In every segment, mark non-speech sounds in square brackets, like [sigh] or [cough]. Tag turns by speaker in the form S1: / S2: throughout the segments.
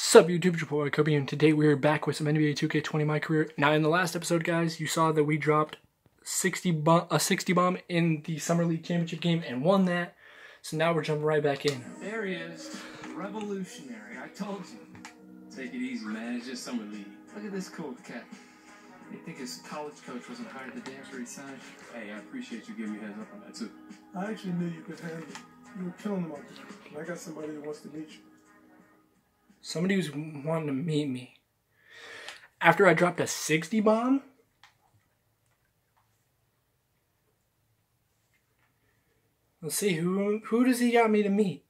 S1: Sup YouTube, it's your boy Kobe, and today we are back with some NBA 2K20 My Career. Now in the last episode, guys, you saw that we dropped 60 bomb, a 60 bomb in the Summer League Championship game and won that. So now we're jumping right back in.
S2: There he is, revolutionary. I told you. Take it easy, man. It's just summer league. Look at this cool cat. You think his college coach wasn't hired the day after he signed? Hey, I appreciate you giving me heads up on that too.
S3: I actually knew you could handle it. You were killing them out there. And I got somebody that wants to meet you.
S1: Somebody who's wanting to meet me. After I dropped a 60 bomb? Let's see, who who does he got me to meet?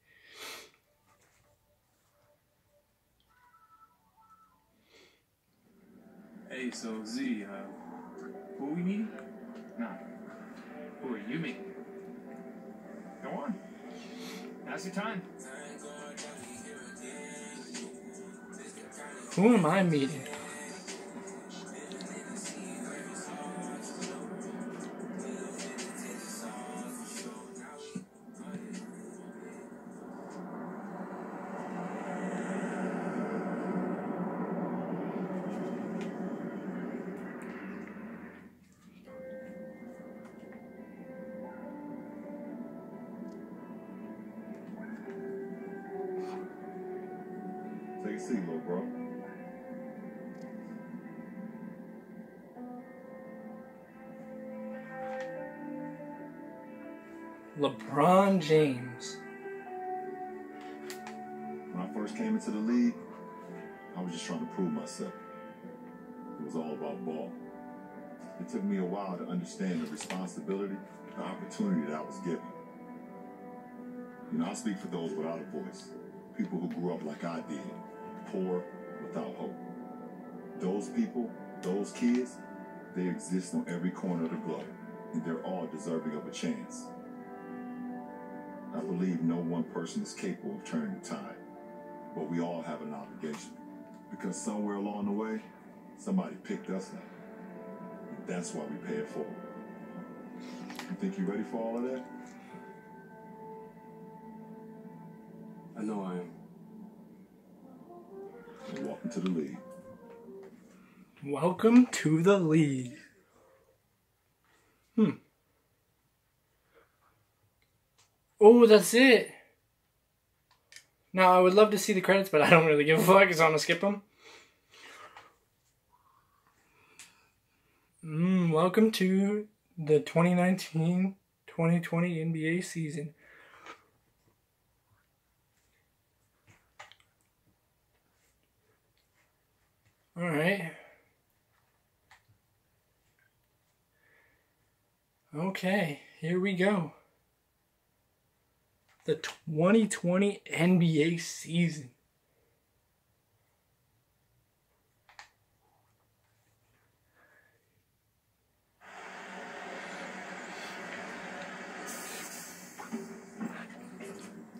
S2: Hey, so Z, uh, who we meeting? Nah. Who are you meeting? Go on. Now's your time.
S1: Who am I meeting? LeBron James.
S4: When I first came into the league, I was just trying to prove myself. It was all about ball. It took me a while to understand the responsibility, the opportunity that I was given. You know, I speak for those without a voice, people who grew up like I did, poor, without hope. Those people, those kids, they exist on every corner of the globe, and they're all deserving of a chance. I believe no one person is capable of turning the tide, but we all have an obligation. Because somewhere along the way, somebody picked us up. And that's why we pay it forward. You think you're ready for all of that?
S2: I know I am.
S4: Then welcome to the league.
S1: Welcome to the league. Hmm. Oh, that's it. Now, I would love to see the credits, but I don't really give a fuck, so I'm gonna skip them. Mm, welcome to the 2019 2020 NBA season. Alright. Okay, here we go. The 2020 NBA season.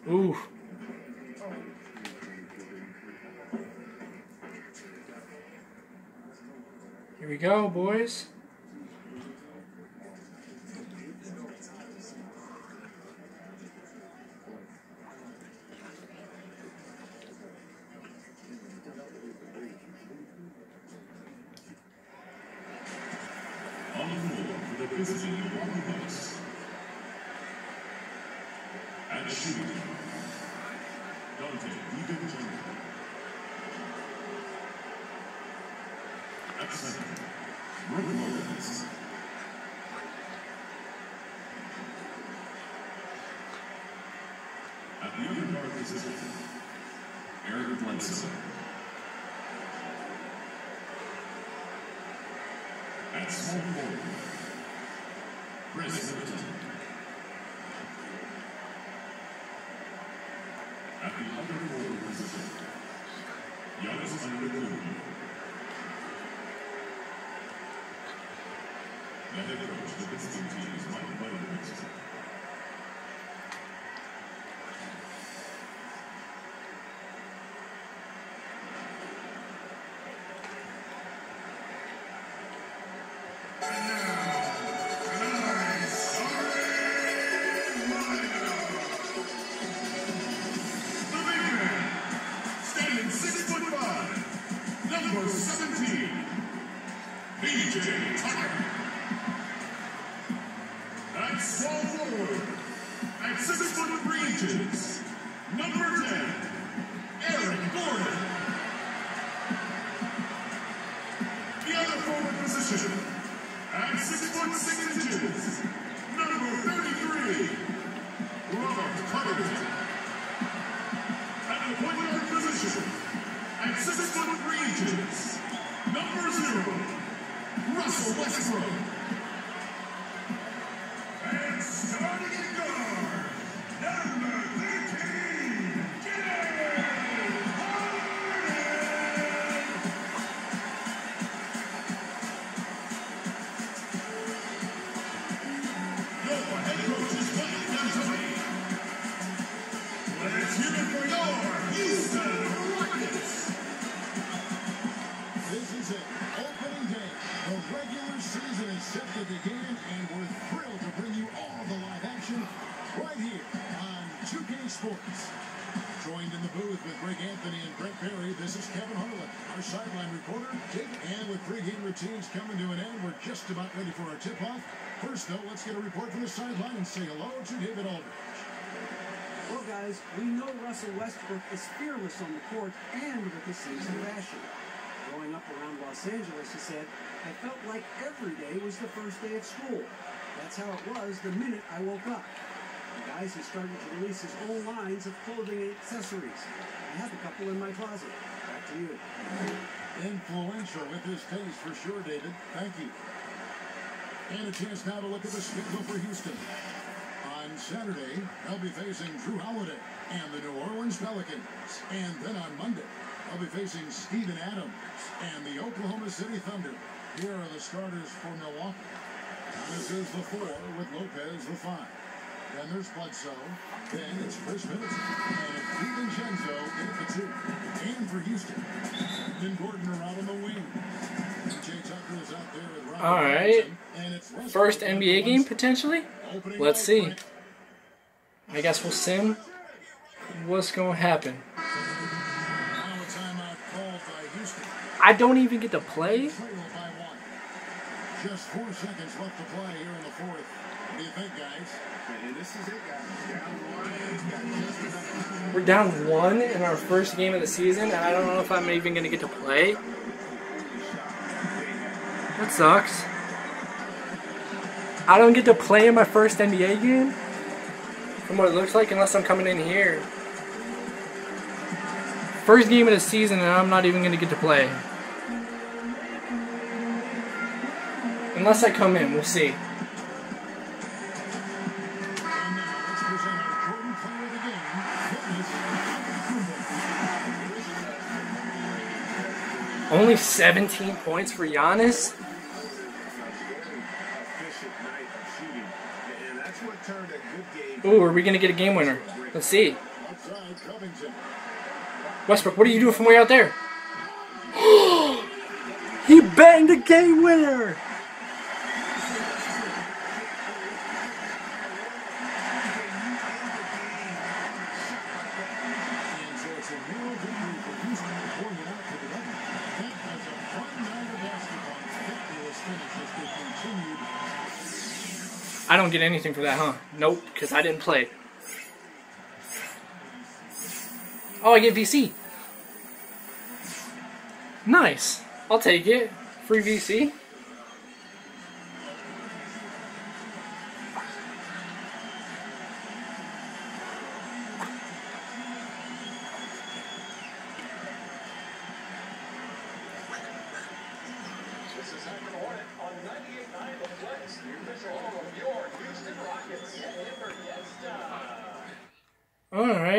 S1: Ooh. Here we go, boys.
S5: On the floor for the visiting Milwaukee Bucks. At shooting guard, Donte DiVincenzo. At center, Rick Lopez. At the other guard position, Eric Bledsoe. At small forward, Khris Middleton. At the head coach of visiting team is Mike Budenholzer. Foot 3 inches, number 10, Eric Gordon. The other forward position, at 6 foot 6 inches, number 33, Robert Covington. At the point guard position, at 6 foot 3 inches, number 0, Russell Westbrook.
S6: Just about ready for our tip-off. First, though, let's get a report from the sideline and say hello to David Aldridge.
S7: Well, guys, we know Russell Westbrook is fearless on the court and with his sense of fashion. Growing up around Los Angeles, he said, I felt like every day was the first day of school. That's how it was the minute I woke up. And guys, he's starting to release his own lines of clothing and accessories. I have a couple in my closet. Back to you.
S6: With his taste for sure, David. Thank you. And a chance now to look at the schedule for Houston. On Saturday, they'll be facing Jrue Holiday and the New Orleans Pelicans. And then on Monday, they'll be facing Steven Adams and the Oklahoma City Thunder. Here are the starters for Milwaukee. Thomas is the four with Lopez the five. Then there's Bledsoe. Then it's Khris Middleton. And it's DiVincenzo in the two. And for Houston, then Gordon are out on the wing. PJ Tucker is out there with Robert
S1: All right.
S6: Covington, and it's Russell
S1: First NBA game potentially. Let's see. I guess we'll sim. What's gonna happen?
S6: Now a timeout called by Houston.
S1: I don't even get to play.
S6: Trail by one. Just four seconds left to play here in the fourth. Guys?
S2: This is it, guys.
S1: We're down one in our first game of the season, and I don't know if I'm even gonna get to play. That sucks. I don't get to play in my first NBA game. From what it looks like, unless I'm coming in here. First game of the season, and I'm not even gonna get to play. Unless I come in, we'll see. Only 17 points for Giannis. Ooh, are we gonna get a game winner? Let's see. Westbrook, what are you doing from way out there? [gasps] he banged a game winner!
S6: And so it's a real victory for Houston before you out to the double. That was a fun night of basketball. Fabulous finish as they continued.
S1: I don't get anything for that, huh? Nope, because I didn't play. Oh, I get VC. Nice. I'll take it. Free VC.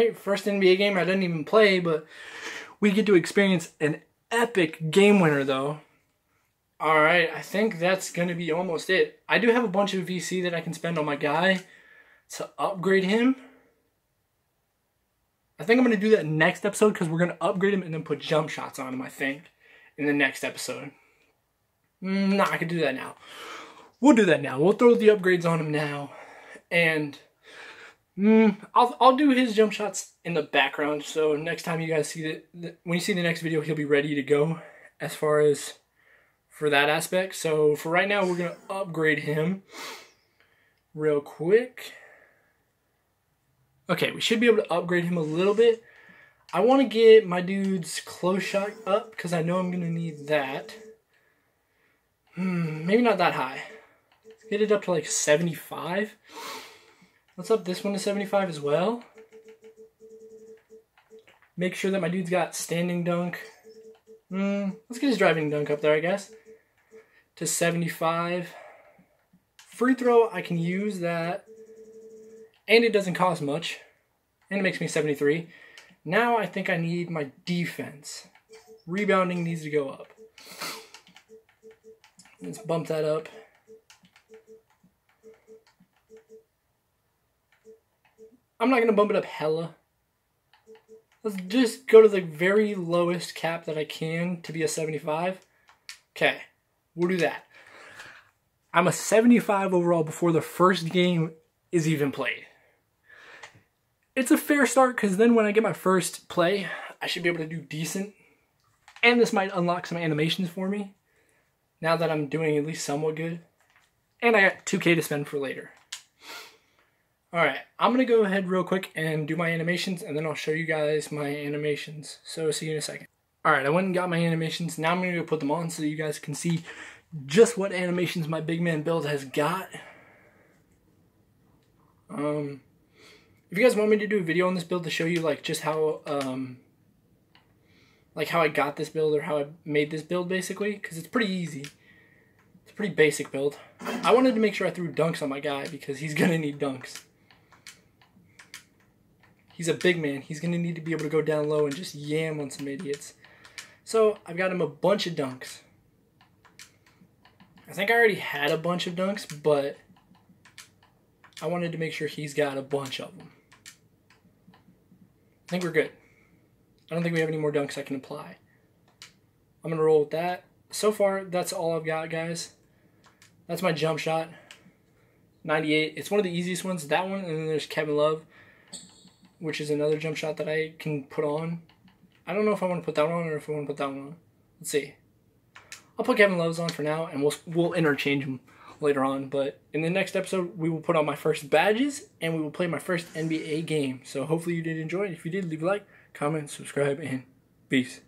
S1: Alright, first NBA game I didn't even play, but we get to experience an epic game winner though. Alright, I think that's gonna be almost it. I do have a bunch of VC that I can spend on my guy to upgrade him. I think I'm gonna do that next episode because we're gonna upgrade him and then put jump shots on him, I think, in the next episode. Mm, Nah, I can do that now. We'll do that now. We'll throw the upgrades on him now. And Mm, I'll I'll do his jump shots in the background. So next time you guys see the, when you see the next video, he'll be ready to go. as far as for that aspect. So for right now, we're gonna upgrade him real quick. Okay, we should be able to upgrade him a little bit. I want to get my dude's close shot up because I know I'm gonna need that. Hmm, maybe not that high. Get it up to like 75. Let's up this one to 75 as well. Make sure that my dude's got standing dunk. Hmm, let's get his driving dunk up there, I guess. To 75. Free throw, I can use that. And it doesn't cost much. And it makes me 73. Now I think I need my defense. Rebounding needs to go up. Let's bump that up. I'm not to bump it up hella. Let's just go to the very lowest cap that I can to be a 75. Okay, we'll do that. I'm a 75 overall before the first game is even played. It's a fair start because then when I get my first play, I should be able to do decent. And this might unlock some animations for me now that I'm doing at least somewhat good. And I got 2k to spend for later. Alright, I'm going to go ahead real quick and do my animations and then I'll show you guys my animations. So see you in a second. Alright, I went and got my animations. Now I'm going to go put them on so you guys can see just what animations my big man build has got. Um, if you guys want me to do a video on this build to show you like just how um, like how I got this build or how I made this build basically, because it's pretty easy. It's a pretty basic build. I wanted to make sure I threw dunks on my guy because he's [laughs] gonna need dunks. He's a big man. He's gonna need to be able to go down low and just yam on some idiots. So I've got him a bunch of dunks. I think I already had a bunch of dunks, but I wanted to make sure he's got a bunch of them. I think we're good. I don't think we have any more dunks I can apply. I'm going to roll with that. So far, that's all I've got, guys. That's my jump shot. 98. It's one of the easiest ones. That one, and then there's Kevin Love, which is another jump shot that I can put on. I don't know if I want to put that one on or if I want to put that one on. Let's see. I'll put Kevin Love's on for now, and we'll we'll interchange them later on. But in the next episode, we will put on my first badges, and we will play my first NBA game. So hopefully you did enjoy. If you did, leave a like, comment, subscribe, and peace.